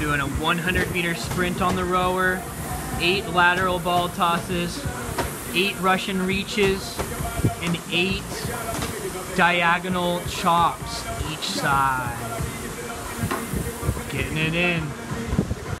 Doing a 100 meter sprint on the rower, eight lateral ball tosses, eight Russian reaches, and eight diagonal chops each side. Getting it in.